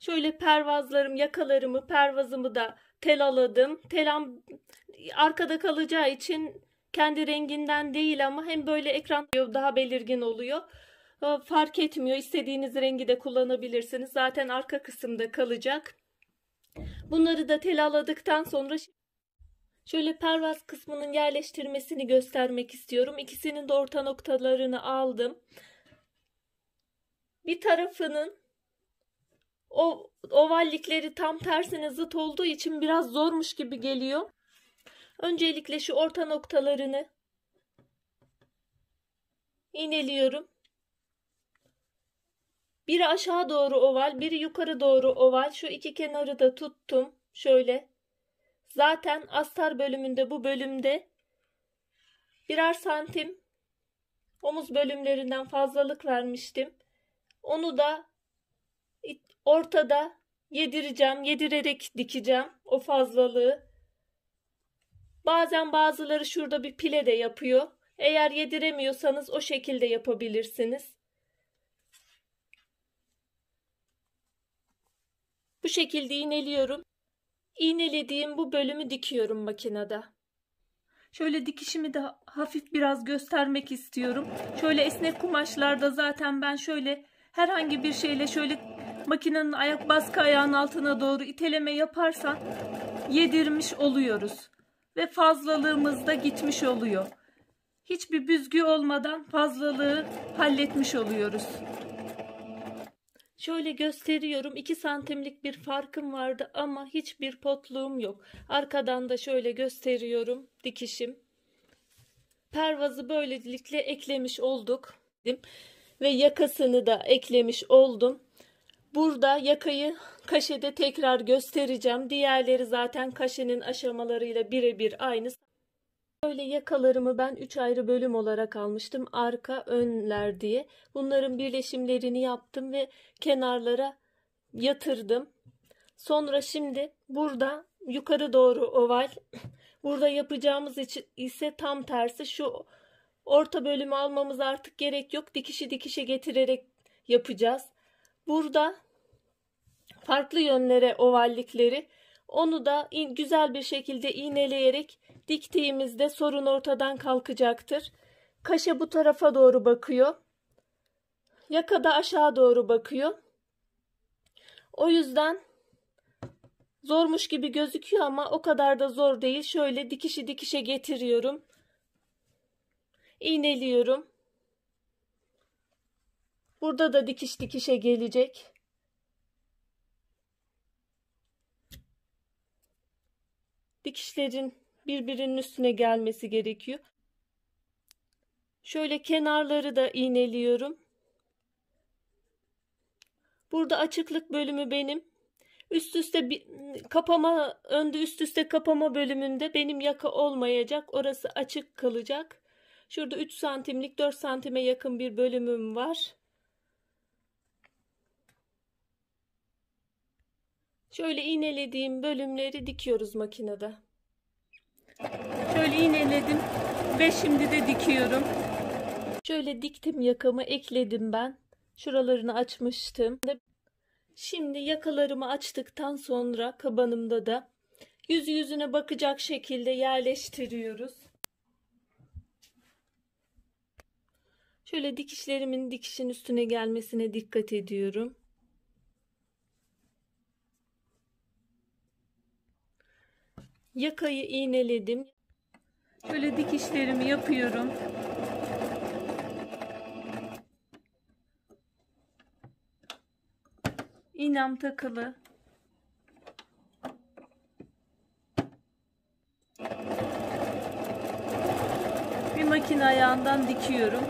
Şöyle pervazlarım, yakalarımı, pervazımı da telaladım. Telam arkada kalacağı için kendi renginden değil ama hem böyle ekran daha belirgin oluyor. Ee, Fark etmiyor. İstediğiniz rengi de kullanabilirsiniz. Zaten arka kısımda kalacak. Bunları da telaladıktan sonra şöyle pervaz kısmının yerleştirmesini göstermek istiyorum. İkisinin de orta noktalarını aldım. Bir tarafının o ovallikleri tam tersine zıt olduğu için biraz zormuş gibi geliyor. Öncelikle şu orta noktalarını iğneliyorum. Biri aşağı doğru oval, biri yukarı doğru oval. Şu iki kenarı da tuttum. Şöyle. Zaten astar bölümünde bu bölümde birer santim omuz bölümlerinden fazlalık vermiştim. Onu da ortada yedireceğim. Yedirerek dikeceğim o fazlalığı. Bazen bazıları şurada bir pile de yapıyor. Eğer yediremiyorsanız o şekilde yapabilirsiniz. Bu şekilde iğneliyorum. İğnelediğim bu bölümü dikiyorum makinede. Şöyle dikişimi de hafif biraz göstermek istiyorum. Şöyle esnek kumaşlarda zaten ben şöyle herhangi bir şeyle şöyle makinenin ayak baskı ayağının altına doğru iteleme yaparsan yedirmiş oluyoruz. Ve fazlalığımız da gitmiş oluyor. Hiçbir büzgü olmadan fazlalığı halletmiş oluyoruz. Şöyle gösteriyorum. 2 santimlik bir farkım vardı ama hiçbir potluğum yok. Arkadan da şöyle gösteriyorum dikişim. Pervazı böylelikle eklemiş olduk. Ve yakasını da eklemiş oldum. Burada yakayı kaşede tekrar göstereceğim. Diğerleri zaten kaşenin aşamalarıyla birebir aynı. Böyle yakalarımı ben 3 ayrı bölüm olarak almıştım. Arka, önler diye. Bunların birleşimlerini yaptım ve kenarlara yatırdım. Sonra şimdi burada yukarı doğru oval. Burada yapacağımız için ise tam tersi şu orta bölümü almamız artık gerek yok. Dikişi dikişe getirerek yapacağız. Burada farklı yönlere ovallikleri onu da güzel bir şekilde iğneleyerek diktiğimizde sorun ortadan kalkacaktır. Kaşe bu tarafa doğru bakıyor. Yaka da aşağı doğru bakıyor. O yüzden zormuş gibi gözüküyor ama o kadar da zor değil. Şöyle dikişi dikişe getiriyorum. İğneliyorum. Burada da dikiş dikişe gelecek. Dikişlerin birbirinin üstüne gelmesi gerekiyor. Şöyle kenarları da iğneliyorum. Burada açıklık bölümü benim. Üst üste bir kapama, önde üst üste kapama bölümünde benim yaka olmayacak. Orası açık kalacak. Şurada 3 santimlik 4 santime yakın bir bölümüm var. Şöyle iğnelediğim bölümleri dikiyoruz makinede. Şöyle iğneledim ve şimdi de dikiyorum. Şöyle diktim yakamı ekledim ben. Şuralarını açmıştım. Şimdi yakalarımı açtıktan sonra kabanımda da yüz yüzüne bakacak şekilde yerleştiriyoruz. Şöyle dikişlerimin dikişin üstüne gelmesine dikkat ediyorum. Yakayı iğneledim. Böyle dikişlerimi yapıyorum. İğnem takılı. Bir makine ayağından dikiyorum.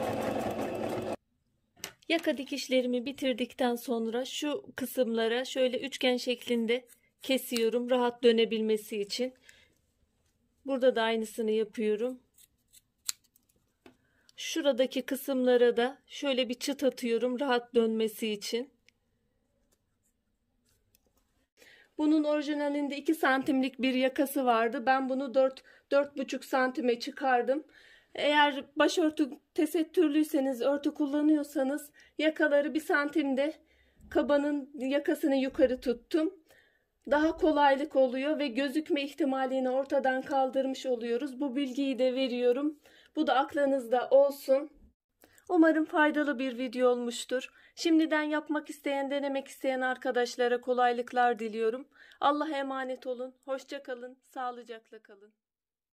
Yaka dikişlerimi bitirdikten sonra şu kısımlara şöyle üçgen şeklinde kesiyorum rahat dönebilmesi için. Burada da aynısını yapıyorum. Şuradaki kısımlara da şöyle bir çıt atıyorum rahat dönmesi için. Bunun orijinalinde 2 santimlik bir yakası vardı. Ben bunu 4 4,5 santime çıkardım. Eğer başörtü tesettürlüyseniz, örtü kullanıyorsanız yakaları 1 santimde kabanın yakasını yukarı tuttum. Daha kolaylık oluyor ve gözükme ihtimalini ortadan kaldırmış oluyoruz. Bu bilgiyi de veriyorum. Bu da aklınızda olsun. Umarım faydalı bir video olmuştur. Şimdiden yapmak isteyen, denemek isteyen arkadaşlara kolaylıklar diliyorum. Allah'a emanet olun. Hoşça kalın. Sağlıcakla kalın.